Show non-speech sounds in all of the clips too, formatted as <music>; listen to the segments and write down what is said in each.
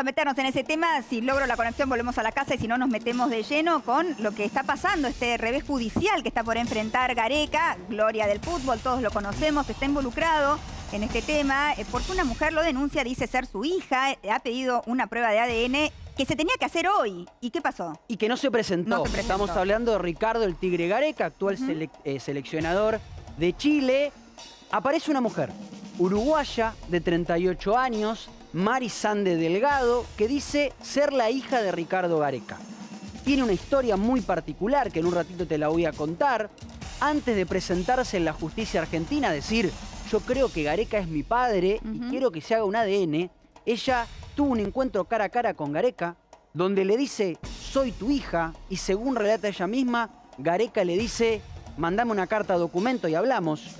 a meternos en ese tema. Si logro la conexión, volvemos a la casa y si no, nos metemos de lleno con lo que está pasando, este revés judicial que está por enfrentar Gareca, gloria del fútbol, todos lo conocemos, está involucrado en este tema, eh, porque una mujer lo denuncia, dice ser su hija, eh, ha pedido una prueba de ADN que se tenía que hacer hoy. ¿Y qué pasó? Y que no se presentó. No se presentó. Estamos hablando de Ricardo el Tigre Gareca, actual sele- eh, seleccionador de Chile. Aparece una mujer, uruguaya, de 38 años, Mari Sande Delgado, que dice ser la hija de Ricardo Gareca. Tiene una historia muy particular que en un ratito te la voy a contar. Antes de presentarse en la justicia argentina, decir, yo creo que Gareca es mi padre y quiero que se haga un ADN, ella tuvo un encuentro cara a cara con Gareca, donde le dice, soy tu hija, y según relata ella misma, Gareca le dice, mandame una carta documento y hablamos.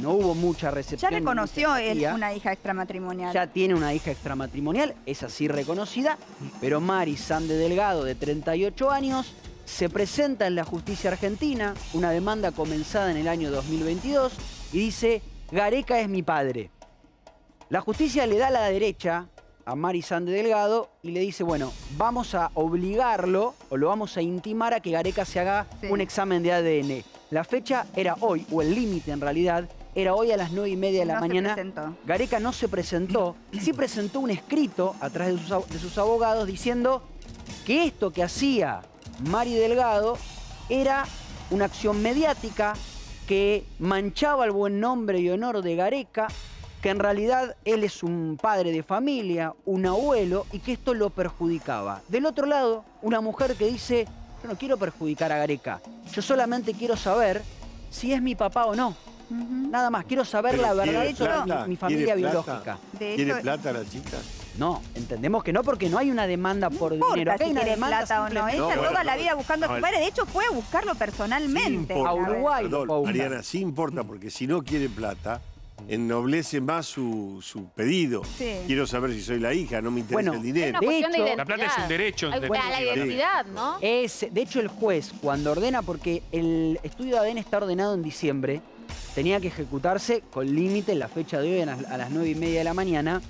No hubo mucha Ya recepción. ni reconoció él una hija extramatrimonial. Ya tiene una hija extramatrimonial, es así reconocida, pero Mari Sande Delgado, de 38 años, se presenta en la justicia argentina, una demanda comenzada en el año 2022, y dice, Gareca es mi padre. La justicia le da la derecha a Mari Sande Delgado y le dice, bueno, vamos a obligarlo o lo vamos a intimar a que Gareca se haga Sí. un examen de ADN. La fecha era hoy, o el límite en realidad, era hoy a las 9 y media de la No se mañana. presentó. Gareca no se presentó, sí presentó un escrito a través de sus, de sus abogados diciendo que esto que hacía Mari Delgado era una acción mediática que manchaba el buen nombre y honor de Gareca, que en realidad él es un padre de familia, un abuelo, y que esto lo perjudicaba. Del otro lado, una mujer que dice, yo no quiero perjudicar a Gareca, yo solamente quiero saber si es mi papá o no. Nada más, quiero saber Pero la verdad ¿quiere sobre plata? mi, mi familia ¿Quiere plata? biológica. De ¿Quiere hecho, plata la chica? No, entendemos que no porque no hay una demanda por No dinero. importa Acá hay si una demanda plata o no. Ella No, toda bueno, la vida buscando a a su padre. De hecho, fue a buscarlo personalmente. Sí, vez. Uruguay. Perdón. Mariana, sí importa, porque si no quiere plata, ennoblece más su, su pedido. Sí. Quiero saber si soy la hija, no me interesa Bueno, el Es dinero. una De de hecho-. La plata es un derecho, Ay, después a la de- identidad, ¿no? Es, de hecho, el juez, cuando ordena, porque el estudio de ADN está ordenado en diciembre, tenía que ejecutarse con límite en la fecha de hoy a las, a las 9 y media de la mañana.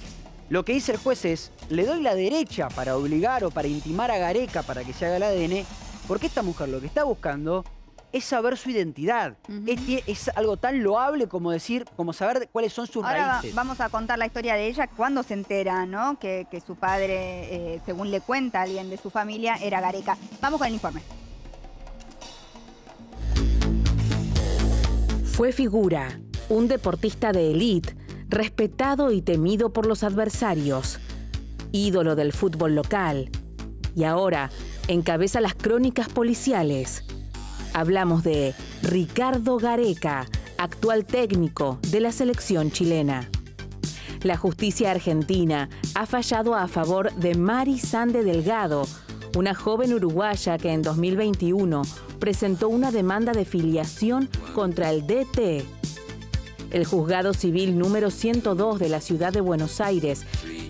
Lo que dice el juez es, le doy la derecha para obligar o para intimar a Gareca para que se haga el ADN, porque esta mujer lo que está buscando es saber su identidad. Es, algo tan loable como decir, como saber cuáles son sus Ahora raíces. vamos a contar la historia de ella cuando se entera, ¿no? Que, que su padre, eh, según le cuenta alguien de su familia, era Gareca. Vamos con el informe. Fue figura, un deportista de élite, respetado y temido por los adversarios, ídolo del fútbol local, y ahora encabeza las crónicas policiales. Hablamos de Ricardo Gareca, actual técnico de la selección chilena. La justicia argentina ha fallado a favor de Mari Sande Delgado, una joven uruguaya que en 2021 presentó una demanda de filiación contra el DT. El juzgado civil número 102 de la ciudad de Buenos Aires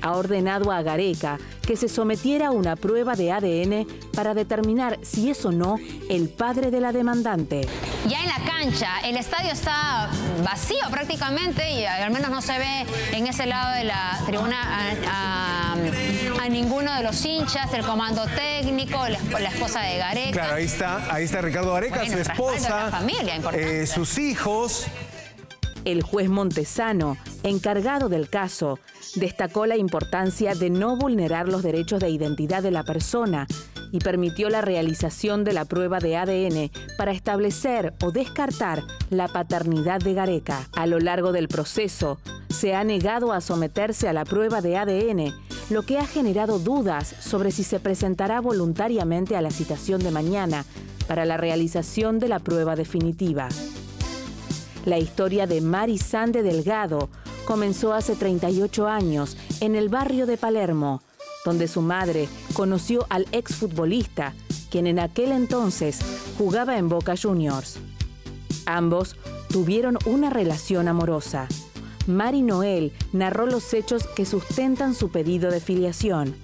ha ordenado a Gareca que se sometiera a una prueba de ADN para determinar si es o no el padre de la demandante. Ya en la cancha, el estadio está vacío prácticamente y al menos no se ve en ese lado de la tribuna a, a- a ninguno de los hinchas, el comando técnico, la, la esposa de Gareca. Claro, ahí está, ahí está Ricardo Areca, Bueno, su esposa, la familia, importante. eh, sus hijos. El juez Montesano, encargado del caso, destacó la importancia de no vulnerar los derechos de identidad de la persona y permitió la realización de la prueba de ADN para establecer o descartar la paternidad de Gareca. A lo largo del proceso, se ha negado a someterse a la prueba de ADN, lo que ha generado dudas sobre si se presentará voluntariamente a la citación de mañana para la realización de la prueba definitiva. La historia de Mari Sande Delgado comenzó hace 38 años en el barrio de Palermo, donde su madre conoció al exfutbolista, quien en aquel entonces jugaba en Boca Juniors. Ambos tuvieron una relación amorosa. Mari Noel narró los hechos que sustentan su pedido de filiación.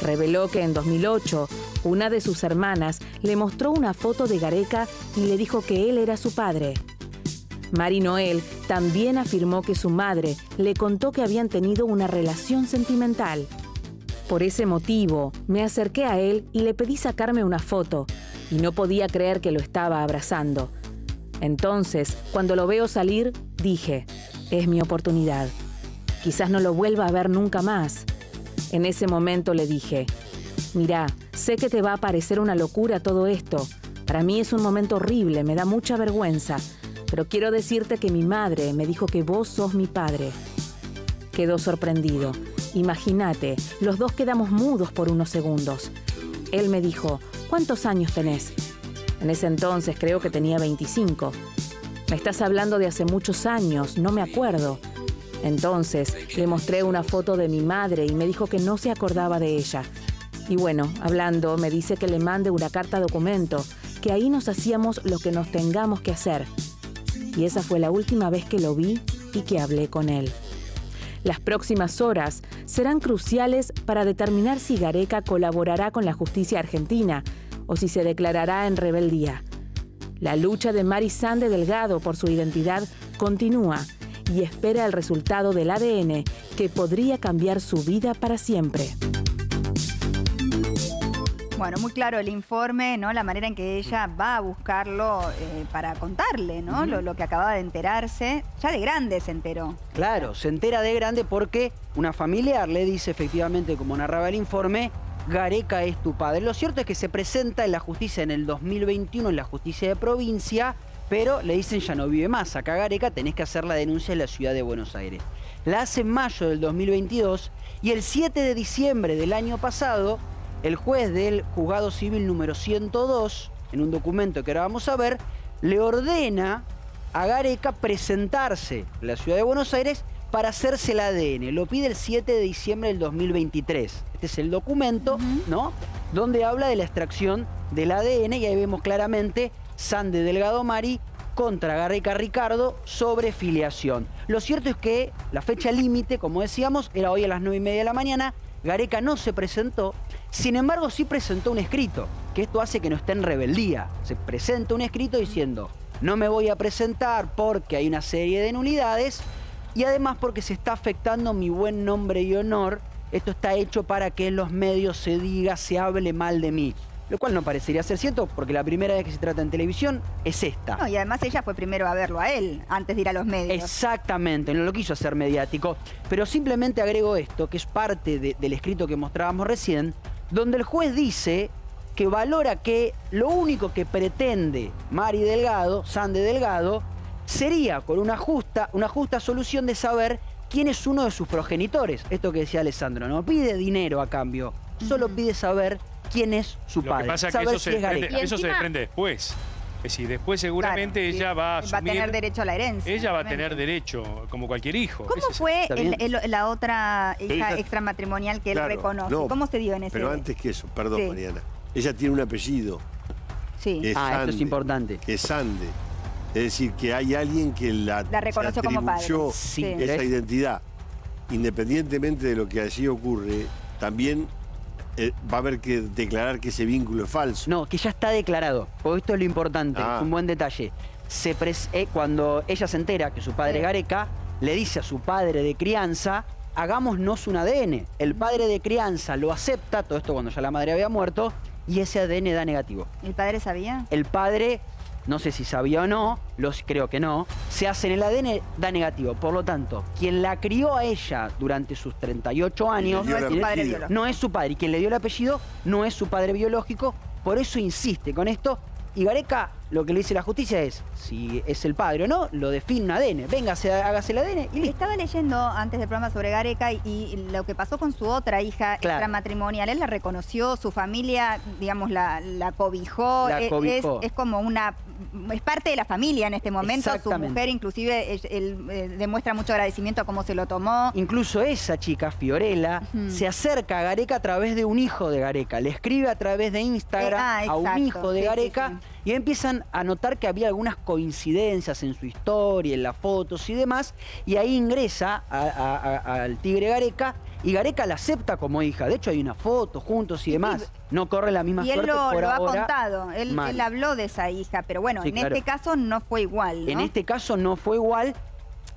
Reveló que en 2008 una de sus hermanas le mostró una foto de Gareca y le dijo que él era su padre. Mari Noel también afirmó que su madre le contó que habían tenido una relación sentimental. Por ese motivo, me acerqué a él y le pedí sacarme una foto, y no podía creer que lo estaba abrazando. Entonces, cuando lo veo salir, dije, es mi oportunidad. Quizás no lo vuelva a ver nunca más. En ese momento le dije, mirá, sé que te va a parecer una locura todo esto. Para mí es un momento horrible, me da mucha vergüenza, pero quiero decirte que mi madre me dijo que vos sos mi padre. Quedó sorprendido. Imagínate, los dos quedamos mudos por unos segundos. Él me dijo, ¿cuántos años tenés? En ese entonces creo que tenía 25. Me estás hablando de hace muchos años, no me acuerdo. Entonces le mostré una foto de mi madre y me dijo que no se acordaba de ella. Y bueno, hablando, me dice que le mande una carta documento, que ahí nos hacíamos lo que nos tengamos que hacer. Y esa fue la última vez que lo vi y que hablé con él. Las próximas horas serán cruciales para determinar si Gareca colaborará con la justicia argentina o si se declarará en rebeldía. La lucha de Mari Sande Delgado por su identidad continúa y espera el resultado del ADN que podría cambiar su vida para siempre. Bueno, muy claro el informe, ¿no? La manera en que ella va a buscarlo eh, para contarle, ¿no? lo, lo que acababa de enterarse. Ya de grande se enteró. Claro, se entera de grande porque una familiar le dice efectivamente, como narraba el informe, Gareca es tu padre. Lo cierto es que se presenta en la justicia en el 2021, en la justicia de provincia, pero le dicen ya no vive más. Acá Gareca tenés que hacer la denuncia en la ciudad de Buenos Aires. La hace en mayo del 2022 y el 7 de diciembre del año pasado, el juez del juzgado civil número 102, en un documento que ahora vamos a ver, le ordena a Gareca presentarse en la ciudad de Buenos Aires para hacerse el ADN. Lo pide el 7 de diciembre del 2023. Este es el documento, ¿no? Donde habla de la extracción del ADN y ahí vemos claramente Sande Delgado Mari contra Gareca Ricardo sobre filiación. Lo cierto es que la fecha límite, como decíamos, era hoy a las 9 y media de la mañana. Gareca no se presentó, sin embargo sí presentó un escrito, que esto hace que no esté en rebeldía. Se presenta un escrito diciendo, no me voy a presentar porque hay una serie de nulidades y además porque se está afectando mi buen nombre y honor. Esto está hecho para que en los medios se diga, se hable mal de mí. Lo cual no parecería ser cierto porque la primera vez que se trata en televisión es esta. No, y además ella fue primero a verlo a él, antes de ir a los medios. Exactamente, no lo quiso hacer mediático. Pero simplemente agrego esto, que es parte de- del escrito que mostrábamos recién, donde el juez dice que valora que lo único que pretende Mari Delgado, Sande Delgado, sería con una justa, una justa solución de saber quién es uno de sus progenitores. Esto que decía Alessandro, no pide dinero a cambio, solo pide saber quién es su Lo padre. que pasa es que eso, si se es desprende, se después. Es decir, después seguramente Claro, ella va a Va a asumir... tener derecho a la herencia. ella va a tener derecho, como cualquier hijo. ¿Cómo es- fue el- el- la otra hija Ella- extramatrimonial que él reconoce? no, ¿Cómo se dio en ese? Pero antes que eso, perdón, Sí. Mariana. Ella tiene un apellido, Sí. es Ah, esto es Sande, importante. que es Sande. Es decir, que hay alguien que la, La reconoció se como padre. Sí. esa identidad. Independientemente de lo que allí ocurre, también eh, va a haber que declarar que ese vínculo es falso. No, que ya está declarado. Porque esto es lo importante, Ah. es un buen detalle. Se pres- eh, cuando ella se entera que su padre es Gareca, le dice a su padre de crianza, hagámonos un ADN. El padre de crianza lo acepta, todo esto cuando ya la madre había muerto, y ese ADN da negativo. ¿El padre sabía? El padre, no sé si sabía o no, los, creo que no, se hace en el ADN, da negativo. Por lo tanto, quien la crió a ella durante sus 38 años No es su padre no es su padre. Y quien le dio el apellido no es su padre biológico. Por eso insiste con esto. Y Gareca, lo que le dice la justicia es, si es el padre o no, lo define un ADN. Véngase, hágase el ADN y listo. Estaba leyendo antes del programa sobre Gareca y, y lo que pasó con su otra hija Claro. extramatrimonial. Él la reconoció, su familia, digamos, la, la cobijó. La Es- cobijó. Es, es como una. Es parte de la familia en este momento. Su mujer, inclusive, él, él, eh, demuestra mucho agradecimiento a cómo se lo tomó. Incluso esa chica, Fiorella, se acerca a Gareca a través de un hijo de Gareca. Le escribe a través de Instagram Eh, ah, a un hijo de Sí, sí, Gareca sí. Y empiezan a notar que había algunas coincidencias en su historia, en las fotos y demás. Y ahí ingresa a- a- a- al tigre Gareca y Gareca la acepta como hija. De hecho, hay una foto juntos y demás. No corre la misma Y él suerte lo, por lo ha contado, él, él habló de esa hija, pero bueno, Sí, en claro. este caso no fue igual. ¿no? En este caso no fue igual.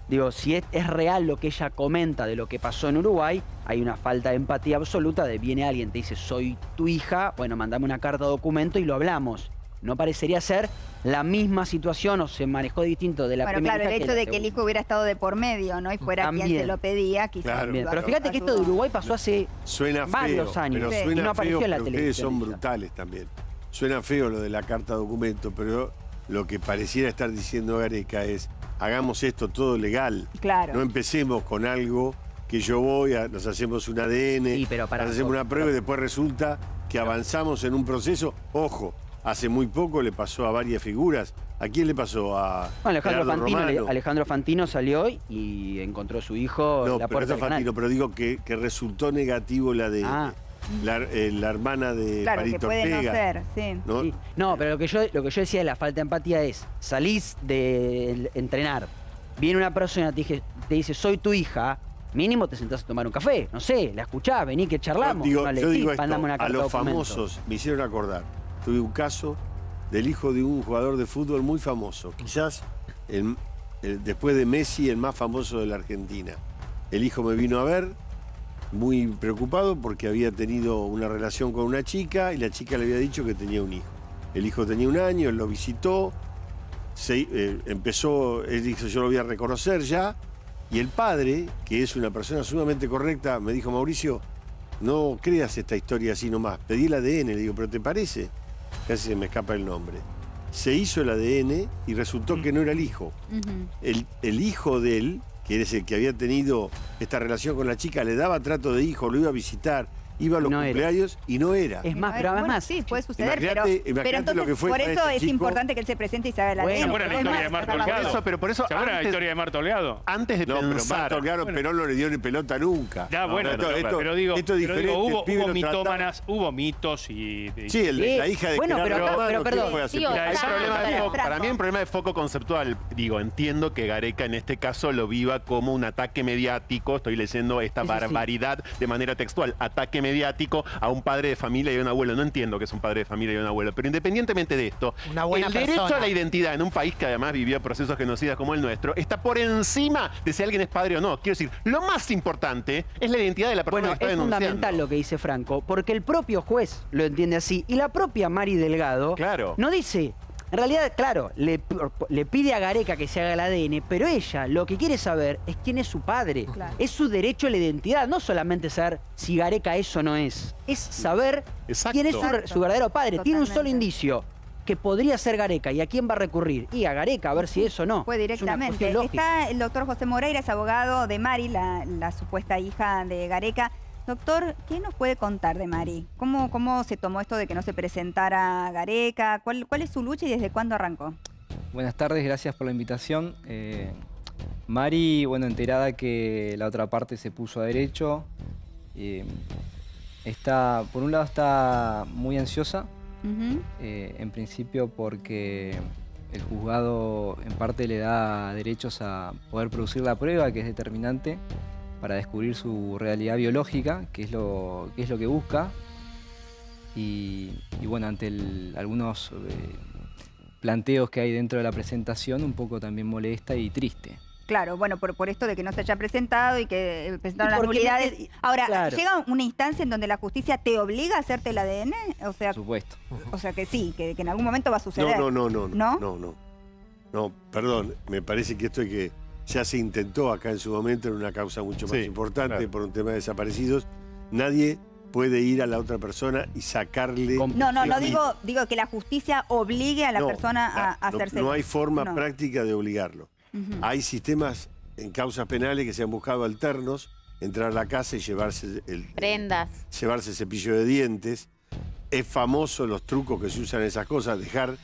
Digo, si es, es real lo que ella comenta de lo que pasó en Uruguay, hay una falta de empatía absoluta de viene alguien, te dice, soy tu hija, bueno, mandame una carta de documento y lo hablamos. No parecería ser la misma situación o se manejó distinto de la Bueno, primera claro, el hecho de que el hijo hubiera estado de por medio, ¿no? Y fuera quien se lo pedía, quizás. Claro. Pero fíjate que esto de. Uruguay pasó hace Suena feo, varios años pero Sí. suena y no apareció feo, en la pero ustedes televisión. son brutales también. Suena feo lo de la carta documento, pero lo que pareciera estar diciendo Gareca es, hagamos esto todo legal. Claro. No empecemos con algo que yo voy, a- nos hacemos un ADN, Sí, pero para- nos hacemos una prueba y después resulta que avanzamos en un proceso. Ojo, hace muy poco le pasó a varias figuras. ¿A quién le pasó? A Bueno, Alejandro Gerardo Fantino, Alejandro Fantino salió y encontró a su hijo No, en la pero, puerta. Fantino, pero digo que, que resultó negativo la de Ah. la, eh, la hermana de Claro, que puede no Ortega. ser, sí. ¿no? Sí. No, pero lo que, yo, lo que yo decía de la falta de empatía es, salís de entrenar, viene una persona, te, dije- te dice, soy tu hija, mínimo te sentás a tomar un café, no sé, la escuchás, vení que charlamos. Yo digo, yo esto, una a los documento. famosos me hicieron acordar. Tuve un caso del hijo de un jugador de fútbol muy famoso, quizás después de Messi el más famoso de la Argentina. El hijo me vino a ver, muy preocupado porque había tenido una relación con una chica y la chica le había dicho que tenía un hijo. El hijo tenía un año, él lo visitó, se, eh, empezó, él dijo yo lo voy a reconocer ya, y el padre, que es una persona sumamente correcta, me dijo Mauricio, no creas esta historia así nomás, pedí el ADN, le digo, pero ¿te parece? Casi se me escapa el nombre. Se hizo el ADN y resultó que no era el hijo. El, el hijo de él, que es el que había tenido esta relación con la chica, le daba trato de hijo, lo iba a visitar, iba a los No era. cumpleaños y no era. Es más, Bueno, pero bueno, además... sí, puede suceder, pero, Imagínate- pero imagínate entonces lo que fue por eso este es chico. importante que él se presente y se haga la Bueno, ¿Se ley. acuerdan la Es historia más, de la Holgado? foto. eso, pero por eso ¿Se acuerdan la antes- historia de Marto Holgado? Antes de No, pero pensar... Marto, claro, Bueno. Perón no le dio ni pelota nunca. Ya, bueno, esto- pero, esto- pero digo, esto es pero diferente. digo, hubo, hubo mitómanas, hubo mitos y... y- Sí, el- Sí, la hija de bueno, pero pero ¿qué perdón. pero- para mí un problema de foco conceptual. Digo, entiendo que Gareca en este caso lo viva como un ataque mediático. Estoy leyendo esta barbaridad de manera textual. Ataque mediático a un padre de familia y a un abuelo. No entiendo que es un padre de familia y un abuelo. Pero independientemente de esto, Una buena el derecho persona. a la identidad en un país que además vivió procesos genocidas como el nuestro está por encima de si alguien es padre o no. Quiero decir, lo más importante es la identidad de la persona Bueno, que está es denunciando. fundamental lo que dice Franco, porque el propio juez lo entiende así y la propia Mari Delgado Claro. no dice. En realidad, claro, le, le pide a Gareca que se haga el ADN, pero ella lo que quiere saber es quién es su padre. Claro. Es su derecho a la identidad, no solamente saber si Gareca es o no es. Es saber Exacto. quién es su, su verdadero padre. Tiene un solo indicio que podría ser Gareca. ¿Y a quién va a recurrir? Y a Gareca, a ver si es o no. Es una directamente. lógica. Está el doctor José Moreira, es abogado de Mari, la, la supuesta hija de Gareca. Doctor, ¿qué nos puede contar de Mari? ¿Cómo, ¿Cómo se tomó esto de que no se presentara Gareca? ¿Cuál, ¿Cuál es su lucha y desde cuándo arrancó? Buenas tardes, gracias por la invitación. Eh, Mari, bueno, enterada que la otra parte se puso a derecho, eh, está, por un lado está muy ansiosa, eh, en principio porque el juzgado en parte le da derechos a poder producir la prueba, que es determinante para descubrir su realidad biológica, que es lo que, es lo que busca. Y, y bueno, ante el- algunos eh, planteos que hay dentro de la presentación, un poco también molesta y triste. Claro, bueno, por, por esto de que no se haya presentado y que eh, presentaron Y las no nulidades. te- Ahora, claro. ¿llega una instancia en donde la justicia te obliga a hacerte el ADN? O sea, Por supuesto. o sea que sí, que, que en algún momento va a suceder. No, no, no, no, ¿No? no, no, no. No, perdón, me parece que esto es que ya se intentó acá en su momento en una causa mucho más Sí, importante claro. por un tema de desaparecidos. Nadie puede ir a la otra persona y sacarle. No, no, no digo, digo que la justicia obligue a la No, persona a, la- a no- hacerse. No, hay forma No. práctica de obligarlo. Hay sistemas en causas penales que se han buscado alternos, entrar a la casa y llevarse el, Prendas. llevarse cepillo de dientes. Es famoso los trucos que se usan en esas cosas, dejar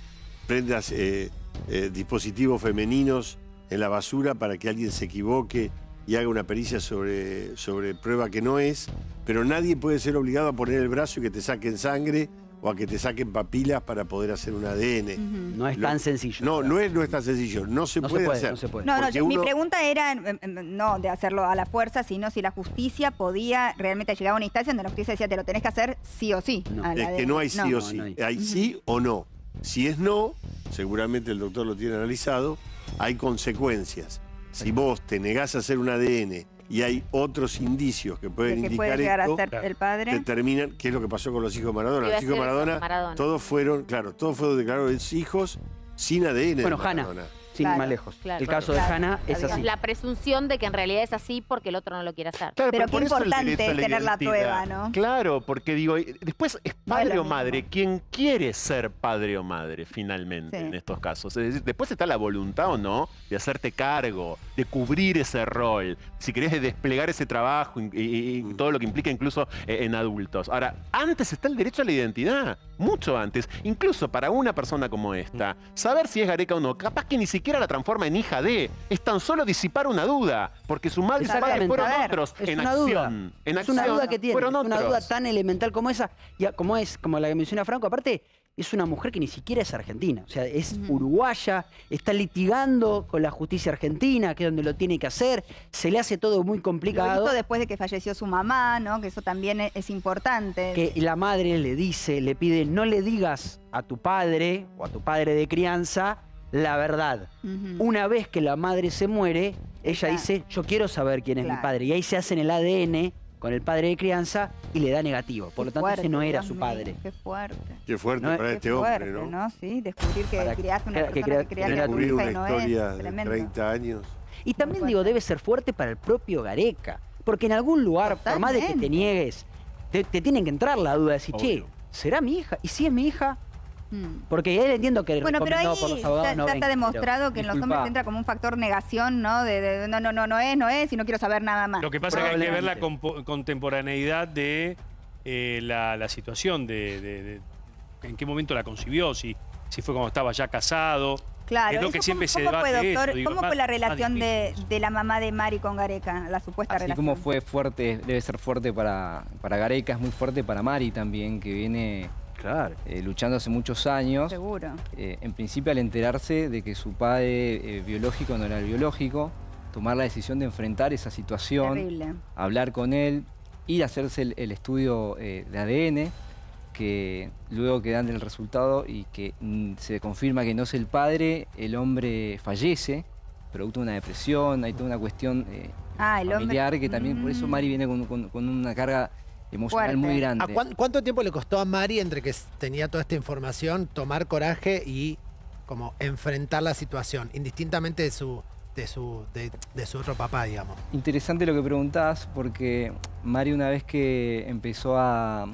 prendas, eh, eh, dispositivos femeninos en la basura para que alguien se equivoque y haga una pericia sobre, sobre prueba que no es, pero nadie puede ser obligado a poner el brazo y que te saquen sangre o a que te saquen papilas para poder hacer un ADN. No es Lo- tan sencillo. No, no es, no es tan sencillo, no se No se puede hacer. no se puede. No, mi pregunta era em, em, no de hacerlo a la fuerza, sino si la justicia podía realmente llegar a una instancia donde la justicia decía te lo tenés que hacer sí o sí. No. Es ADN. que no hay sí No. o sí. no hay. hay sí o no. Si es no, seguramente el doctor lo tiene analizado, hay consecuencias. Si vos te negás a hacer un ADN y hay otros indicios que pueden que indicar puede llegar esto, a ser el padre. determinan qué es lo que pasó con los hijos de Maradona. Los hijos de Maradona, Maradona. todos fueron, claro, todos fueron declarados hijos sin ADN. Bueno, de Hanna, Ir más lejos. claro. el caso de Claro. Hanna es así. La presunción de que en realidad es así porque el otro no lo quiere hacer. Claro, Pero qué por eso el importante tener la prueba, ¿no? Claro, porque digo, después es No es padre o madre mismo. quien quiere ser padre o madre finalmente Sí. en estos casos. Es decir, después está la voluntad o no de hacerte cargo, de cubrir ese rol, si querés de desplegar ese trabajo y, y- y todo lo que implica incluso eh, en adultos. Ahora, antes está el derecho a la identidad, mucho antes, incluso para una persona como esta, saber si es Gareca o no, capaz que ni siquiera la transforma en hija de, es tan solo disipar una duda, porque su madre y su padre fueron ver, otros Es en una acción. duda. En es una duda que tiene. fueron una duda tan elemental como esa, y como es, como la que menciona Franco. Aparte, es una mujer que ni siquiera es argentina. O sea, es uruguaya, está litigando con la justicia argentina, que es donde lo tiene que hacer. Se le hace todo muy Lo complicado. hizo después de que falleció su mamá, ¿no? Que eso también es, es importante. que la madre le dice, le pide, no le digas a tu padre o a tu padre de crianza la verdad. Una vez que la madre se muere, ella Claro. dice, yo quiero saber quién es mi padre. Y ahí se hacen el ADN con el padre de crianza y le da negativo. Por lo tanto, ese no era Dios su mío, padre. Qué fuerte. Qué fuerte No, para Qué este fuerte, hombre, ¿no? Sí, descubrir que Para- criaste una que- persona que una no historia es. de Tremendo. 30 años. Y también digo, debe ser fuerte para el propio Gareca. Porque en algún lugar, por más de que te Totalmente. niegues, te, te tienen que entrar la duda de decir, che, Obvio. ¿será mi hija? Y si es mi hija. Porque él entiendo que Bueno, pero ahí por los ya, abogados no está demostrado que en los hombres entra como un factor negación, ¿no? De, de- no, no, no, no es, no es, y no quiero saber nada más. Lo que pasa es que hay que ver la contemporaneidad de eh, la, la situación, de, de- de- en qué momento la concibió, si, si fue cuando estaba ya casado. Claro, es lo eso, que siempre ¿cómo, se cómo fue, debate doctor? digo, ¿Cómo más- fue la relación de, de la mamá de Mari con Gareca, la supuesta Así relación? como fue fuerte, debe ser fuerte para, para Gareca, es muy fuerte para Mari también, que viene Claro. eh, luchando hace muchos años. Seguro. Eh, en principio al enterarse de que su padre eh, biológico no era el biológico, tomar la decisión de enfrentar esa situación, Terrible. hablar con él, ir a hacerse el, el estudio eh, de ADN, que luego que dan el resultado y que mm, se confirma que no es el padre, el hombre fallece, producto de una depresión, hay toda una cuestión eh, Ah, el hombre- familiar que también, por eso Mm. Mari viene con, con- con una carga emocional Fuerte. muy ¿A grande. cuán- ¿Cuánto tiempo le costó a Mari entre que tenía toda esta información tomar coraje y como enfrentar la situación, indistintamente de su, de su, de, de su otro papá, digamos? Interesante lo que preguntás, porque Mari una vez que empezó a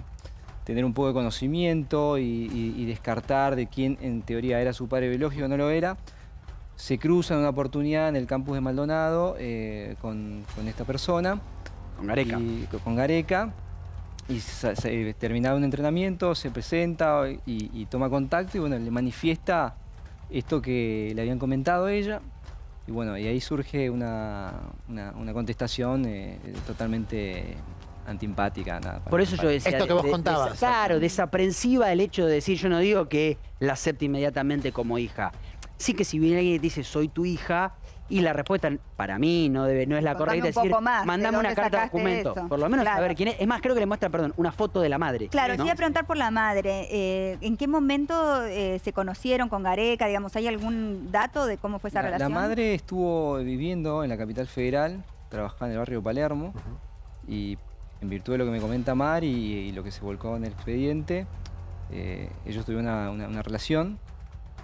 tener un poco de conocimiento y, y- y descartar de quién en teoría era su padre biológico o no lo era, se cruza en una oportunidad en el campus de Maldonado eh, con, con esta persona. Con Gareca. Y, con Gareca. Y se- terminado un entrenamiento, se presenta y, y toma contacto y bueno, le manifiesta esto que le habían comentado a ella. Y bueno, y ahí surge una, una- una contestación eh, totalmente antiempática. nada, Por eso yo decía. Esto que vos de- contabas. claro, desaprensiva el hecho de decir, yo no digo que la acepte inmediatamente como hija. Sí que si viene alguien y te dice, soy tu hija, y la respuesta para mí no debe, no es la Contame correcta, es decir, poco más, ¿de mandame una carta de documento. eso? Por lo menos Claro. saber quién es. Es más, creo que le muestra, perdón, una foto de la madre. Claro, ¿no? te iba a preguntar por la madre. eh, ¿En qué momento eh, se conocieron con Gareca? Digamos, ¿hay algún dato de cómo fue esa La, la relación? madre estuvo viviendo en la capital federal, trabajaba en el barrio Palermo, y en virtud de lo que me comenta Mar y, y lo que se volcó en el expediente, eh, ellos tuvieron una, una- una relación,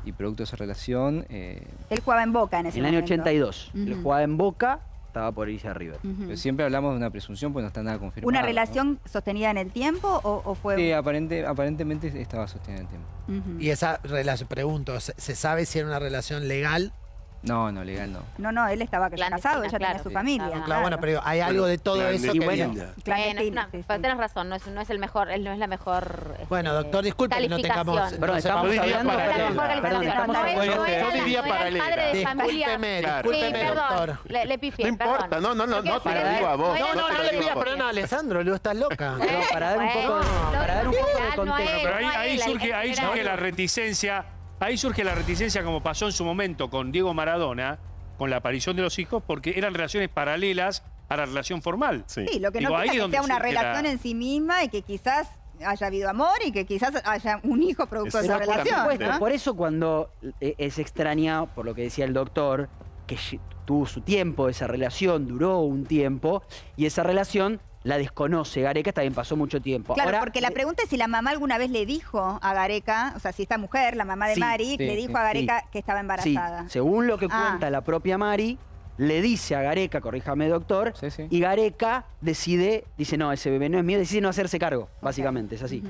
y producto de esa relación, eh, Él jugaba en Boca en ese En el año momento. 82. Él Ujú. jugaba en Boca, estaba por irse a River. Pero siempre hablamos de una presunción, pues no está nada confirmado. ¿Una ¿no? relación sostenida en el tiempo o, o fue...? Sí, aparente, aparentemente estaba sostenida en el tiempo. Y esa relación, pregunto, ¿se, se sabe si era una relación legal? No, no, legal no. No, no, él estaba casado, ella tenía claro, su sí, familia. estaba- Claro, bueno, pero hay algo de todo eso que... Bueno. Bueno, Clandestina, sí. pero tenés razón, no es, no es el mejor, él no es la mejor. Bueno, este, doctor, disculpe que no tengamos... no estamos hablando, no, Yo no diría no paralela. Discúlpeme, discúlpeme, doctor. le, le pifié, No importa, no, no, no, no te lo digo a vos, no No, no, no le pidas perdón a Alessandro, Lu, estás loca. <laughs> Pero para dar un poco de- Bueno, no contexto. Pero ahí, no surge, la reticencia, ahí surge la reticencia como pasó en su momento con Diego Maradona, con la aparición de los hijos, porque eran relaciones paralelas a la relación formal. Sí. Sí, lo que Digo, no ahí quita es que sea una la- relación en sí misma y que quizás haya habido amor y que quizás haya un hijo producto de esa relación. supuesto, ¿no? por eso cuando eh, es extraña, por lo que decía el doctor, que tuvo su tiempo, esa relación duró un tiempo, y esa relación la desconoce Gareca, también pasó mucho tiempo. Claro, Ahora, porque la pregunta es si la mamá alguna vez le dijo a Gareca, o sea, si esta mujer, la mamá de Sí, Mari, sí, le dijo sí. a Gareca que estaba Sí, embarazada. según lo que Ah. cuenta la propia Mari, le dice a Gareca, corríjame doctor, Sí, sí. y Gareca decide, dice, no, ese bebé no es mío, decide no hacerse cargo, básicamente, es así.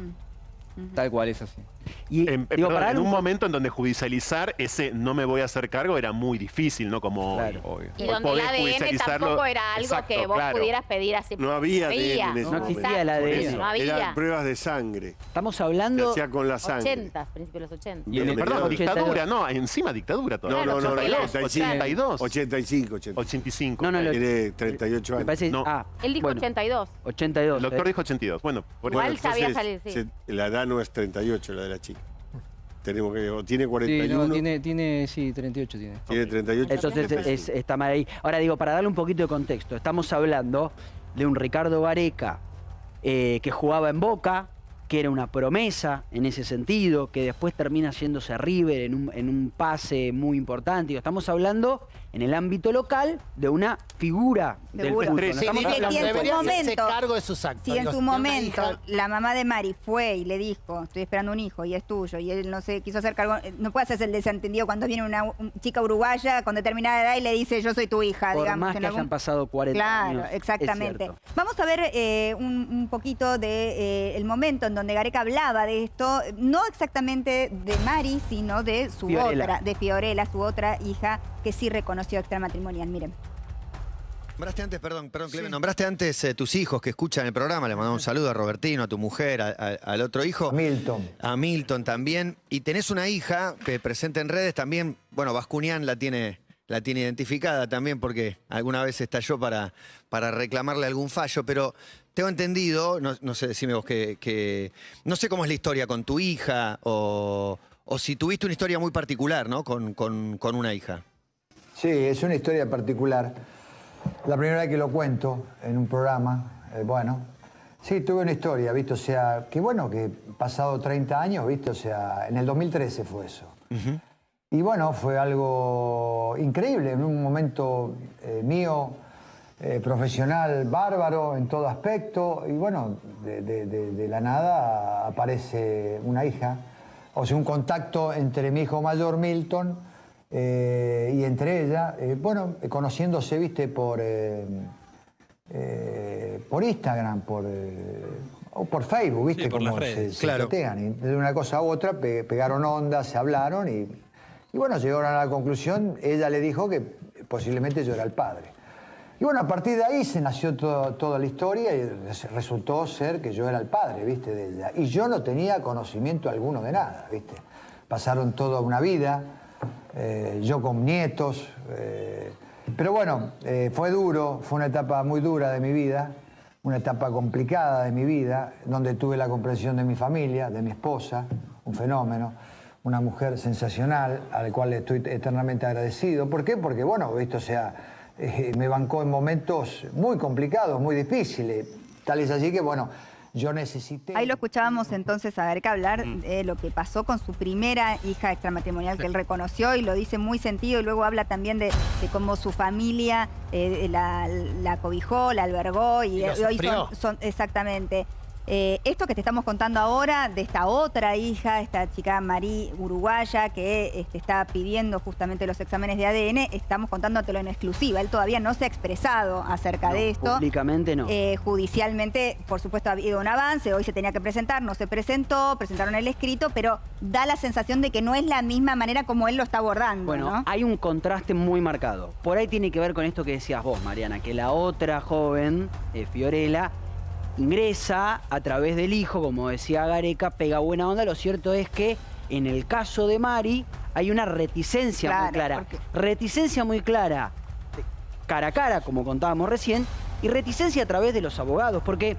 Tal cual es así. Y En, digo, perdón, en un un- momento en donde judicializar ese no me voy a hacer cargo era muy difícil, ¿no? Como Claro. Obvio. Y Hoy donde el ADN judicializarlo. tampoco era algo Exacto, que vos claro. pudieras pedir así. No había ADN en ese No momento. existía el ADN. No había. Eran pruebas de sangre. estamos Se hablando... hacía con la sangre. 80, principios de los 80. Y en- Bien, perdón, bien. dictadura, no, encima dictadura todavía. no, no, no, Claro, 85. 82. 85, 85. 85. No, no, no, Tiene 38 Me años. parece... No. Ah, Él dijo bueno, 82. 82. El doctor ¿eh? dijo 82. Bueno, por Igual eso. había entonces, salido, sí. se- la edad no es 38, la de la chica. Tenemos que, o tiene Sí, 41, no, tiene, tiene, tiene, sí, 38 tiene. 38. Entonces es- está mal ahí. Ahora digo, para darle un poquito de contexto, estamos hablando de un Ricardo Gareca eh, que jugaba en Boca, que era una promesa en ese sentido, que después termina yéndose a River en un, en un pase muy importante. Estamos hablando en el ámbito local de una figura del Seguro. fútbol. Sí, que si en de su momento- cargo de sus actos. Si en Digo, su tiene una momento hija- la mamá de Mari fue y le dijo, estoy esperando un hijo y es tuyo, y él no se quiso hacer cargo, eh, no puede hacerse el desentendido cuando viene una un- chica uruguaya con determinada edad y le dice, yo soy tu hija, Por digamos. más que algún- hayan pasado 40 Claro, años. es exactamente. Vamos a ver eh, un, un poquito de eh, el momento en donde Gareca hablaba de esto, no exactamente de Mari, sino de su Fiorella. otra, de Fiorella, su otra hija, que sí reconoció extramatrimonial. Miren. Nombraste antes, perdón, perdón, Clemen, nombraste antes eh, tus hijos que escuchan el programa, le mandamos un saludo a Robertino, a tu mujer, a- a- al otro hijo. Milton. A Milton también. Y tenés una hija que presente en redes también, bueno, Bascunian la tiene, la tiene identificada también porque alguna vez estalló para, para reclamarle algún fallo, pero tengo entendido, no, no sé, decime vos que, que- no sé cómo es la historia con tu hija o, o si tuviste una historia muy particular, ¿no? Con, con- con una hija. Sí, es una historia particular. La primera vez que lo cuento en un programa, eh, bueno, sí, tuve una historia, ¿viste? O sea, que bueno, que pasado 30 años, ¿viste? O sea, en el 2013 fue eso. Y bueno, fue algo increíble, en un momento eh, mío, eh, profesional, bárbaro en todo aspecto, y bueno, de, de- de- de la nada aparece una hija, o sea, un contacto entre mi hijo mayor, Milton, eh, y entre ella, eh, bueno, conociéndose, viste, por, eh, eh, por Instagram, por, eh, o por Facebook, viste, Sí, por como se, se Claro. cotean. Y de una cosa a otra pe- pegaron ondas, se hablaron y, y bueno, llegaron a la conclusión, ella le dijo que posiblemente yo era el padre. Y bueno, a partir de ahí se nació toda la historia y res- resultó ser que yo era el padre, viste, de ella. Y yo no tenía conocimiento alguno de nada, viste. Pasaron toda una vida, eh, yo con nietos. eh, pero bueno, eh, fue duro, fue una etapa muy dura de mi vida, una etapa complicada de mi vida, donde tuve la comprensión de mi familia, de mi esposa, un fenómeno, una mujer sensacional, a la cual estoy eternamente agradecido. ¿Por qué? Porque, bueno, visto, o sea, eh, me bancó en momentos muy complicados, muy difíciles. Tal es así que, bueno, yo necesité... Ahí lo escuchábamos entonces a Gareca hablar Mm. de lo que pasó con su primera hija extramatrimonial que él reconoció y lo dice muy sentido y luego habla también de, de cómo su familia eh, la, la cobijó, la albergó y, Y hoy son, son- exactamente. Eh, esto que te estamos contando ahora de esta otra hija, esta chica Marí uruguaya que este, está pidiendo justamente los exámenes de ADN, estamos contándotelo en exclusiva. Él todavía no se ha expresado acerca No, de esto. Públicamente no. Eh, judicialmente, por supuesto, ha habido un avance, hoy se tenía que presentar, no se presentó, presentaron el escrito, pero da la sensación de que no es la misma manera como él lo está abordando. Bueno, ¿no? hay un contraste muy marcado. Por ahí tiene que ver con esto que decías vos, Mariana, que la otra joven, eh, Fiorella, ingresa a través del hijo, como decía Gareca, pega buena onda. Lo cierto es que en el caso de Mari hay una reticencia muy clara. porque- Reticencia muy clara, cara a cara, como contábamos recién, y reticencia a través de los abogados, porque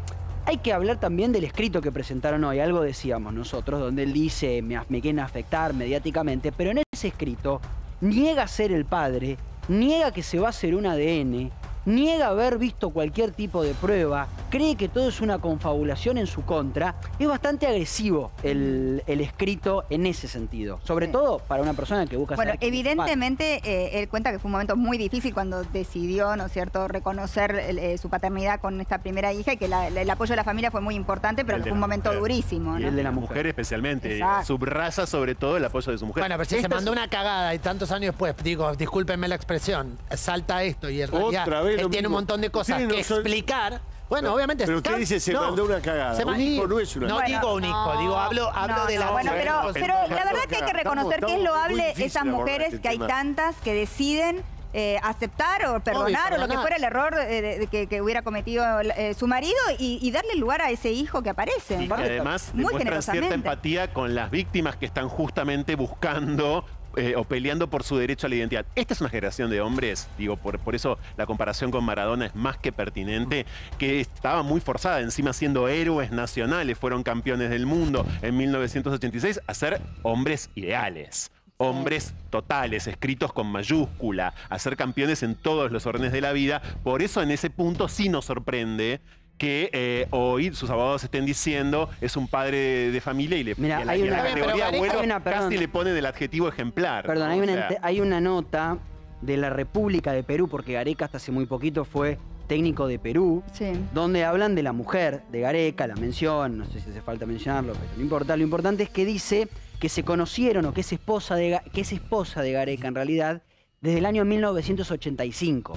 hay que hablar también del escrito que presentaron hoy, algo decíamos nosotros, donde él dice, me, me quieren afectar mediáticamente, pero en ese escrito niega ser el padre, niega que se va a hacer un ADN, niega haber visto cualquier tipo de prueba, cree que todo es una confabulación en su contra, es bastante agresivo el, el escrito en ese sentido. Sobre todo para una persona que busca Bueno, evidentemente eh, él cuenta que fue un momento muy difícil cuando decidió, ¿no es cierto?, reconocer eh, su paternidad con esta primera hija y que la- el apoyo de la familia fue muy importante, pero que fue un momento mujer. durísimo, Y ¿no? el de la mujer especialmente. Exacto. Subraya sobre todo el apoyo de su mujer. Bueno, pero si se es- mandó una cagada y tantos años después, digo, discúlpenme la expresión, salta esto y en Otra realidad él tiene un montón de cosas no que explicar. Bueno, obviamente... pero usted dice, se no, mandó una cagada. se Un hijo no es una No cagada. digo un hijo, No. digo, hablo, hablo No, de la... bueno, pero, pero la verdad que hay que estamos- reconocer que es loable esas mujeres este que hay tantas que deciden eh, aceptar o perdonar o lo que fuera el error de- de- de que, que hubiera cometido eh, su marido y, y darle lugar a ese hijo que aparece. Y que además muy demuestran cierta empatía con las víctimas que están justamente buscando eh, o peleando por su derecho a la identidad. Esta es una generación de hombres, digo, por, por eso la comparación con Maradona es más que pertinente, que estaba muy forzada, encima siendo héroes nacionales, fueron campeones del mundo en 1986, a ser hombres ideales. Hombres totales, escritos con mayúscula, a ser campeones en todos los órdenes de la vida. Por eso en ese punto sí nos sorprende que eh, hoy sus abogados estén diciendo es un padre de, de familia y le Mira, y a la, hay categoría Pero abuelo hay una- perdón. casi le ponen el adjetivo ejemplar. Perdón, ¿no? hay O una, sea, ente- hay una nota de la República de Perú, porque Gareca hasta hace muy poquito fue técnico de Perú, Sí. donde hablan de la mujer de Gareca, la mención, no sé si hace falta mencionarlo, pero no importa. Lo importante es que dice que se conocieron o que es esposa de, que es esposa de Gareca en realidad desde el año 1985.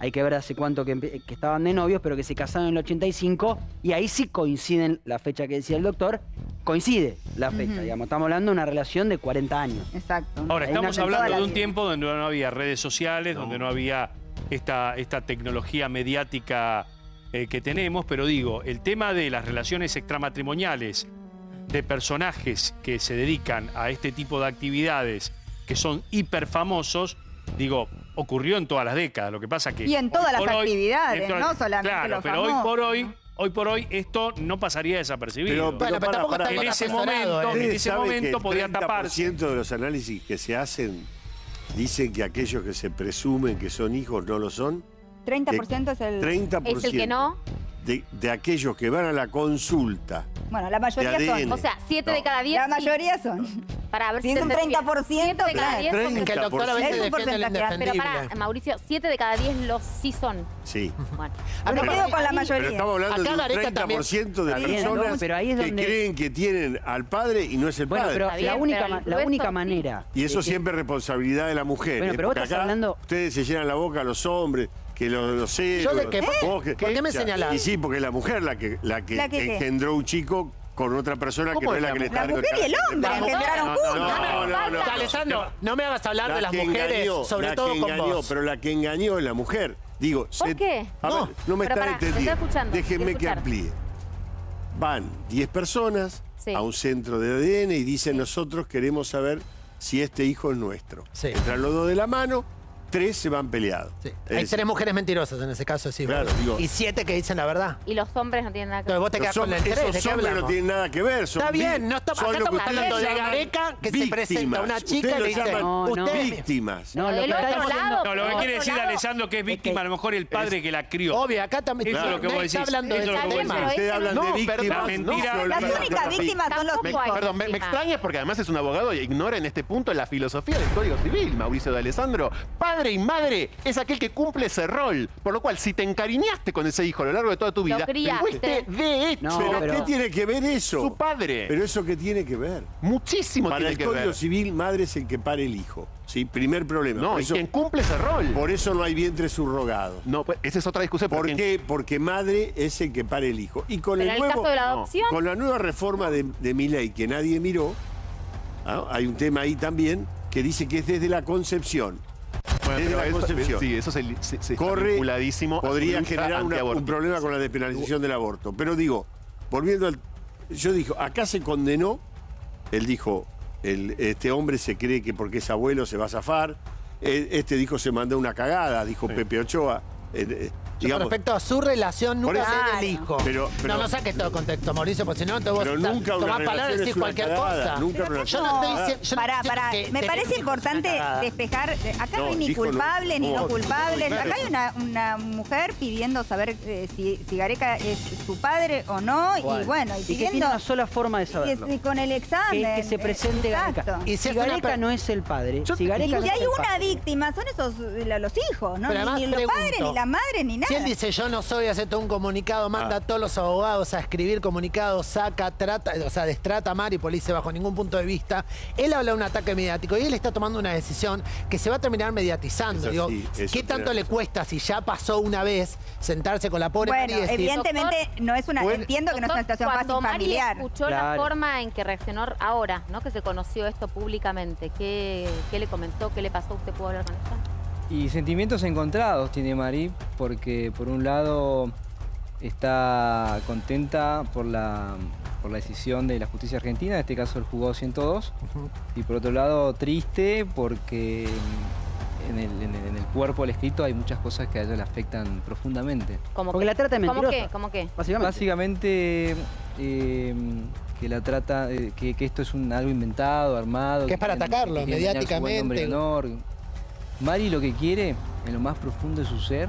Hay que ver hace cuánto que, estaban de novios, pero que se casaron en el 85 y ahí sí coinciden la fecha que decía el doctor, coincide la fecha, digamos. Estamos hablando de una relación de 40 años. Exacto. Ahora, Hay estamos hablando de un vida. tiempo donde no había redes sociales, donde no había esta, esta tecnología mediática eh, que tenemos, pero digo, el tema de las relaciones extramatrimoniales de personajes que se dedican a este tipo de actividades que son hiper famosos, digo, ocurrió en todas las décadas. Lo que pasa que. Y en todas las hoy- actividades, todas- no solamente Claro, los pero hoy por hoy, hoy por hoy, esto no pasaría desapercibido. Pero, Bueno, pero para, para, en ese momento, ¿eh? en ese saben que momento el podía 30% taparse. de los análisis que se hacen dicen que aquellos que se presumen que son hijos no lo son. 30% es el... 30% Es el que no. De, de aquellos que van a la consulta. Bueno, la mayoría De son. ADN. O sea, 7 No. de cada 10. La mayoría son. Para ver Si es un 30%, 7 de cada claro. 10 son que el doctor a veces Es un defiende lo porcentaje, Pero indefendible. para, Mauricio, 7 de cada 10 los sí son. Sí. Bueno. Me quedo con la Pero mayoría. estamos hablando Acá de un Gareca también- 30% de Está bien, personas ¿no? Pero ahí es que donde- creen que tienen al padre y no es el Bueno, padre. pero Está la bien, única, pero ma- el la única sí. manera. Y eso de que- siempre es responsabilidad de la mujer. Bueno, ¿eh? pero vos Porque estás acá hablando- Ustedes se llenan la boca a los hombres, que los, los celos. Yo de que- vos que- ¿por qué me señalás? Y sí, porque es la mujer la que, la que, ¿La que qué? engendró un chico con otra persona que ¿Cómo no es la que le está La mujer y el hombre La mujer- engendraron no, juntos. No, no, no. no. Alessandro, no me hagas hablar de las mujeres, engañó, sobre la todo que con engañó, vos. Pero la que engañó es la mujer. Digo, ¿Por se- qué? A No. ver, no me están entendiendo. Déjenme que amplíe. Van 10 personas Sí. a un centro de ADN y dicen nosotros queremos saber si este hijo es nuestro. Sí. Entran los dos de la mano, tres se van peleados. Sí. Hay tres mujeres mentirosas en ese caso, sí. Claro, vos. digo- y siete que dicen la verdad. Y los hombres no tienen nada que Entonces ver. vos te los quedás con el hombres- tres, ¿de esos qué hombres no hablamos? tienen nada que ver. son Está vi- bien, no está- son acá lo estamos que hablando de llaman Gareca, que se presenta víctimas. una chica Ustedes y lo le dice, llaman No, no. víctimas. No, lo Del que está otro diciendo- lado, No, lo que por quiere otro decir lado- Alessandro que es víctima, a lo mejor el padre que la crió. Obvio, acá también. Eso es lo que vos nadie decís, está hablando de eso es lo ese que vos tema. decís. Ustedes hablan de víctimas. mentira. no Las únicas víctimas son los Tampoco hay Perdón, me, me víctima. extraña porque además es un abogado y ignora en este punto la filosofía del Código Civil, Mauricio de Alessandro. Padre y madre es aquel que cumple ese rol. Por lo cual, si te encariñaste con ese hijo a lo largo de toda tu vida, fuiste de hecho No, ¿Pero, pero- qué tiene que ver eso? su padre. Pero eso qué tiene que ver. Muchísimo Para tiene el que Código ver. Civil, madre es el que pare el hijo. ¿sí? Primer problema. No, por, y eso, quien cumple ese rol. por eso no hay vientre subrogado. No, pues, esa es otra discusión. ¿Por porque qué? Porque madre es el que pare el hijo. Y con Pero el el nuevo, caso de la no, con la nueva reforma de, de mi ley que nadie miró, ¿ah? hay un tema ahí también que dice que es desde la concepción. Bueno, pero la eso- concepción. Sí, eso se, se- se está Corre, a podría generar una- un problema con la despenalización del aborto. Pero digo, volviendo al... Yo digo, acá se condenó, él dijo, el, este hombre se cree que porque es abuelo se va a zafar, Eh, este dijo se mandó una cagada, dijo Pepe Ochoa. Digamos, con respecto a su relación, nunca eso- sé del hijo. Pero- pero- no, no saques todo contexto, Mauricio, porque si no te vos Pero nunca tomás palabras y decís cualquier cagada, cosa. nunca una yo no estoy diciendo. Pará, pará, me parece importante despejar. Acá no, No, hay ni dijo no- culpable ni no, no culpable. claro. Acá hay una, una mujer pidiendo saber eh, si, si Gareca es su padre o no. Y bueno, y Y que pidiendo. tiene una sola forma de saberlo. y con el examen. Que, que se presente exacto. Gareca. Y si Gareca no es el padre, Yo- si Gareca hay el una víctima, son esos eh, los hijos, ¿no? Pero Ni, ni los padres, ni la madre, ni nada. Si él dice yo no soy, hace todo un comunicado, manda Ah. a todos los abogados a escribir comunicados, saca, trata, o sea, destrata a Mari, dice bajo ningún punto de vista. Él habla de un ataque mediático y él está tomando una decisión que se va a terminar mediatizando. Eso Digo, sí, eso ¿qué tanto le cuesta si ya pasó una vez sentarse con la pobre Mari Bueno, y decir, evidentemente no es una. Entiendo que no es una situación fácil Mari familiar. escuchó Claro. la forma en que reaccionó ahora, ¿no? Que se conoció esto públicamente. ¿Qué, qué le comentó? ¿Qué le pasó? ¿Usted pudo hablar con ella? Y sentimientos encontrados tiene Mari, porque por un lado está contenta por la, por la decisión de la justicia argentina, en este caso el juzgado 102, y por otro lado triste porque en el, en el- en el cuerpo del escrito hay muchas cosas que a ella le afectan profundamente. ¿Cómo Porque qué? la trata de ¿Cómo qué? ¿Cómo qué? básicamente. Básicamente eh, que la trata, eh, que, que esto es un, algo inventado, armado. Que es para atacarlo, que mediáticamente. nombre y honor. Mari lo que quiere, en lo más profundo de su ser,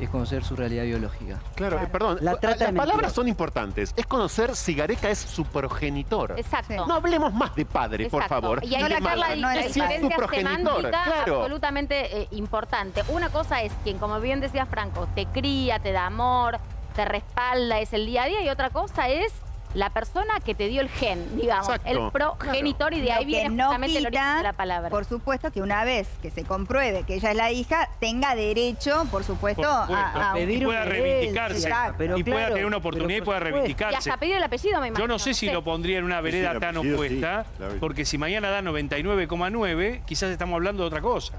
es conocer su realidad biológica. Claro, eh, perdón. La Las palabras son importantes. Es conocer si Gareca es su progenitor. Exacto. No hablemos más de padre, por favor. Y hay de que hacer la, madre. no la es Es si es su diferencia progenitor. semántica Claro. absolutamente eh, importante. Una cosa es quien, como bien decía Franco, te cría, te da amor, te respalda, es el día a día, y otra cosa es la persona que te dio el gen, digamos, Exacto. el progenitor, y de ahí que viene no justamente el origen quita, de la palabra. Por supuesto que una vez que se compruebe que ella es la hija, tenga derecho, por supuesto, Por supuesto. a, a- pedir y pueda reivindicarse. pero y pueda claro, tener una oportunidad y pueda supuesto. y reivindicarse. hasta pedir el apellido, me imagino. Yo no sé si lo pondría en una vereda el tan apellido, sí, opuesta, claro. porque si mañana da 99,9, quizás estamos hablando de otra cosa.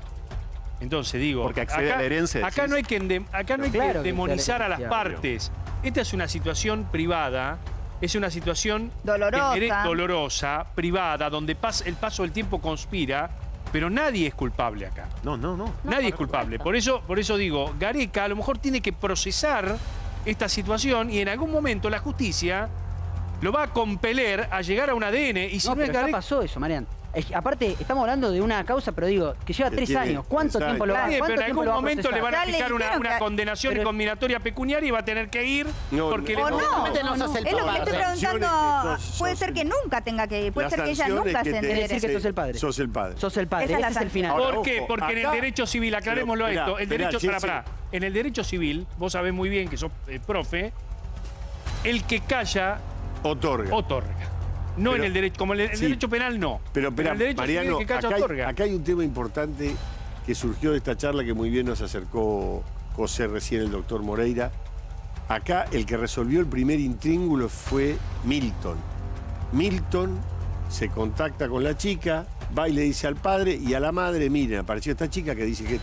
Entonces digo, Porque accede a la herencia, acá no hay que, endem- acá no hay Claro que que demonizar a a la las partes. Esta es una situación privada, es una situación Dolorosa. que dolorosa, privada, donde pas- el paso del tiempo conspira, pero nadie es culpable acá. No, no, no. No, Nadie es culpable. supuesto. Por eso, por eso digo, Gareca a lo mejor tiene que procesar esta situación y en algún momento la justicia lo va a compeler a llegar a un ADN y si No, no, es pero ya Gareca... pasó eso, Marian. Es aparte, estamos hablando de una causa, pero digo, que lleva Que tres tiene años. ¿Cuánto tiempo lo va, bien, cuánto pero en algún lo a momento le van a aplicar una, dijeron una que- condenación pero- combinatoria pecuniaria y va a tener que ir No, porque no. Le- no, no sos el es lo que estoy preguntando. puede ser que nunca tenga que ir, puede ser que ella nunca se te- entere. decir que sos el padre. Sos el padre. Sos el padre, ese es el final. ¿Por qué? Porque en el derecho civil, aclarémoslo Pero, esto, el derecho, sí, en el derecho civil, vos sabés muy bien que sos eh, profe, el que calla Otorga. otorga. No Pero- en el derecho, como en el, sí. derecho penal no. Pero, Pero espera, en el derecho Mariano, que acá hay, otorga. acá hay un tema importante que surgió de esta charla que muy bien nos acercó José recién, el doctor Moreira. Acá el que resolvió el primer intríngulo fue Milton. Milton se contacta con la chica, va y le dice al padre y a la madre, miren, apareció esta chica que dice que,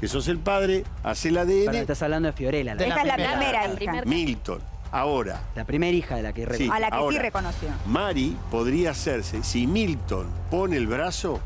que sos el padre, hace el ADN, estás hablando de Fiorella, De Esa es la primera- primera la hija. Milton. Ahora, la primera hija de la que Sí. A la que sí reconoció. Mari podría hacerse, si Milton pone el brazo,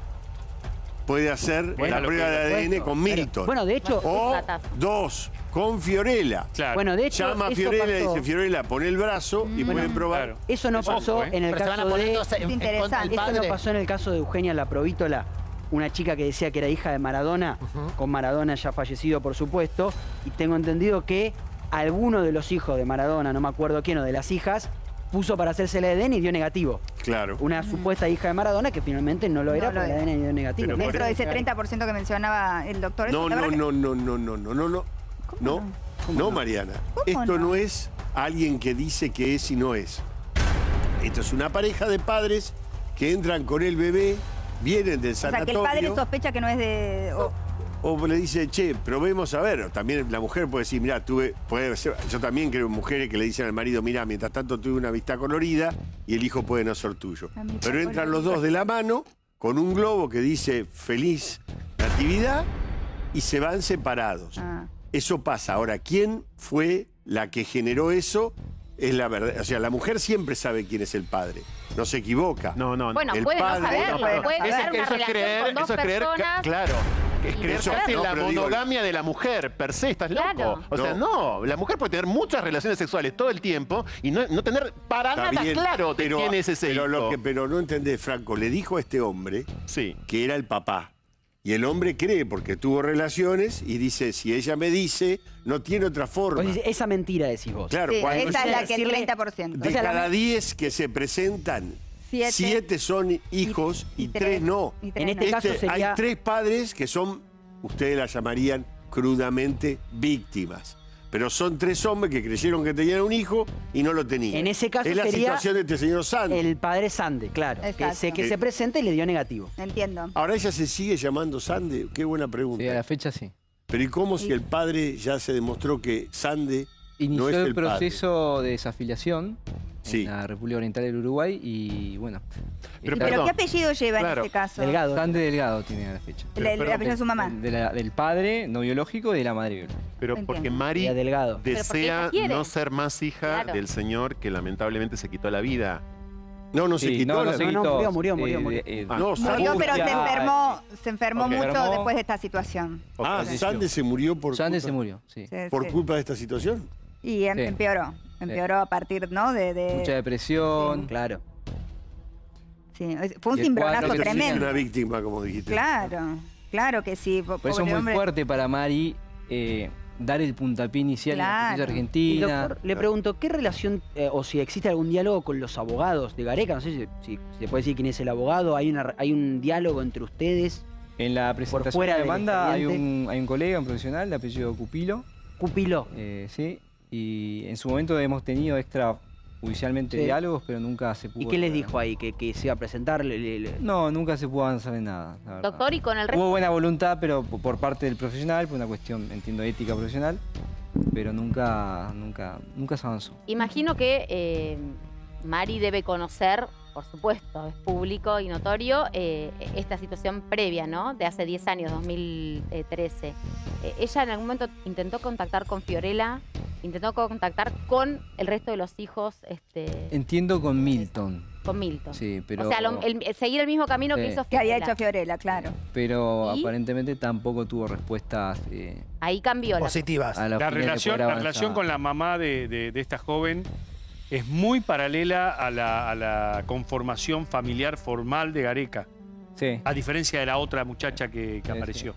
puede hacer Bueno, la prueba de ADN con pero- Milton. Bueno, de hecho, o dos, con Fiorella. Claro. bueno, de hecho, Llama a Fiorella y dice, Fiorella, pone el brazo y pueden probar. claro. Eso no pasó eh. en el Pero caso de... del interesante. Eso no pasó en el caso de Eugenia La Provítola, una chica que decía que era hija de Maradona, con Maradona ya fallecido, por supuesto, y tengo entendido que alguno de los hijos de Maradona, no me acuerdo quién, o de las hijas, puso para hacerse el ADN y dio negativo. Claro. Una supuesta hija de Maradona que finalmente no lo No era lo porque el. ADN dio negativo. Pero Dentro por de ese Claro. 30% que mencionaba el doctor. No, no, no, no, no, no, no, no, no. No, ¿Cómo no, no? Mariana. ¿Cómo Esto no? no es alguien que dice que es y no es. Esto es una pareja de padres que entran con el bebé, vienen del O sea, que el sanatorio. padre sospecha que no es de... o- O le dice, che, probemos a ver. También la mujer puede decir, mira, tuve, puede ser, yo también creo en mujeres que le dicen al marido, mira, mientras tanto tuve una vista colorida y el hijo puede no ser tuyo. Pero entran los dos de la mano con un globo que dice feliz natividad y se van separados. Ah. Eso pasa. Ahora, ¿quién fue la que generó eso? Es la verdad. O sea, la mujer siempre sabe quién es el padre. No se equivoca. No, no, no. Bueno, El puede padre- no saberlo, no, puede, una relación creer, con dos eso es creer, personas. claro. Es creer eso- casi en no, la digo- monogamia de la mujer, per se, estás Claro. loco. O sea, no, la mujer puede tener muchas relaciones sexuales todo el tiempo y no, no tener para Está nada bien, claro de pero, quién es ese pero hijo. Lo que, pero no entendés, Franco, le dijo a este hombre Sí. que era el papá. Y el hombre cree porque tuvo relaciones y dice, si ella me dice, no tiene otra forma. Esa mentira decís vos. Claro, Sí, cuando esa es la que el decirle- 30%. de O sea, la- cada 10 que se presentan, Siete. 7 son hijos y, y 3 tres- no. y tres En este no. caso sería- Hay tres padres que son, ustedes la llamarían crudamente víctimas. Pero son tres hombres que creyeron que tenían un hijo y no lo tenían. En ese caso es la sería situación de este señor Sandy. El padre Sande, claro. Que, Exacto. se, que se presenta y le dio negativo. Entiendo. Ahora ella se sigue llamando Sande. Qué buena pregunta. Sí, a la fecha sí. Pero ¿y cómo si el padre ya se demostró que Sande Inició no es el, el, padre? proceso de desafiliación Sí. en la República Oriental del Uruguay y bueno. Pero ¿Y está- pero perdón. qué apellido lleva Claro. en este caso? Delgado. Sande Delgado tiene a la fecha. El, el Pero, apellido de su mamá. De la- del padre no biológico y de la madre biológica. Pero Entiendo. porque Mari delgado. Porque desea no ser más hija Claro. del señor que lamentablemente se quitó la vida. No, no se Sí, quitó no, la no se No, no, quitó. murió, murió, murió, Eh, murió. eh, Ah, No, Murió, pero se enfermó, se enfermó mucho Enfermó. después de esta situación. Ah. Sande se murió por, Sande culpa, se murió, sí. Sí, por sí. culpa de esta situación. Y em- Sí. empeoró. Empeoró a partir, ¿no? De, de- Mucha depresión. Claro. sí, Fue un cimbronazo cuadro que Es tremendo. una víctima, como dijiste. Claro, claro que sí. po- Por eso es muy hombre. fuerte para Mari eh, dar el puntapié inicial en la Claro. justicia Y argentina. doctor, le pregunto, ¿qué relación, eh, o si existe algún diálogo con los abogados de Gareca? No sé si, si- si se puede decir quién es el abogado. ¿Hay, una, ¿Hay un diálogo entre ustedes? En la presentación fuera de la demanda hay un, hay un colega, un profesional de apellido Cupilo, Cupilo. eh, sí, y en su momento hemos tenido extrajudicialmente Sí. diálogos, pero nunca se pudo... ¿Y qué les dijo ahí? ¿Que, que se iba a presentar? Le- le- le- No, nunca se pudo avanzar en nada. la verdad. Doctor, y con el resto. Hubo buena voluntad, pero por por parte del profesional, por una cuestión, entiendo, ética profesional, pero nunca, nunca, nunca se avanzó. Imagino que eh, Mari debe conocer, por supuesto, es público y notorio, eh, esta situación previa, ¿no? De hace 10 años, 2013. Eh, ella en algún momento intentó contactar con Fiorella, intentó contactar con el resto de los hijos, este, Entiendo con Milton, con Milton. sí, pero, O sea, lo- el- seguir el mismo camino que hizo Que había Fiorella. hecho Fiorella, claro. pero ¿Y? aparentemente tampoco tuvo respuestas eh, Ahí cambió la Positivas. La relación, la con la mamá de, de- de esta joven es muy paralela a la, a la conformación familiar formal de Gareca, Sí, a diferencia de la otra muchacha que, que Sí, apareció.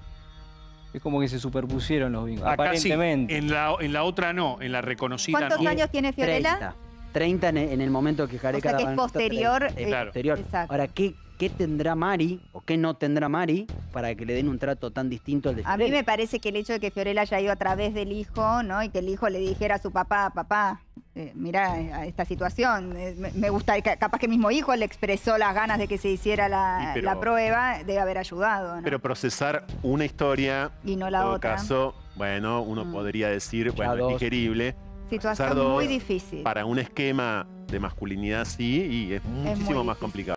Es como que se superpusieron los vínculos. Acá sí, Aparentemente. en la, en la otra no, en la reconocida ¿Cuántos no. años tiene Fiorella? 30. 30 en, el momento que Gareca O sea que es posterior, 30. Es eh, Claro. posterior. Exacto. Ahora, ¿qué, ¿qué tendrá Mari o qué no tendrá Mari para que le den un trato tan distinto al de A mí Fiorella? me parece que el hecho de que Fiorella haya ido a través del hijo, ¿no? Y que el hijo le dijera a su papá, papá, eh, mira esta situación, eh, me, me gusta, ca- capaz que el mismo hijo le expresó las ganas de que se hiciera la, Sí, pero- la prueba, debe haber ayudado, ¿no? Pero procesar una historia, y no en la todo otra. caso, bueno, uno Mm. podría decir, Ya bueno, es digerible. Situación dos muy difícil. Para un esquema de masculinidad sí, y es muchísimo más difícil. complicado.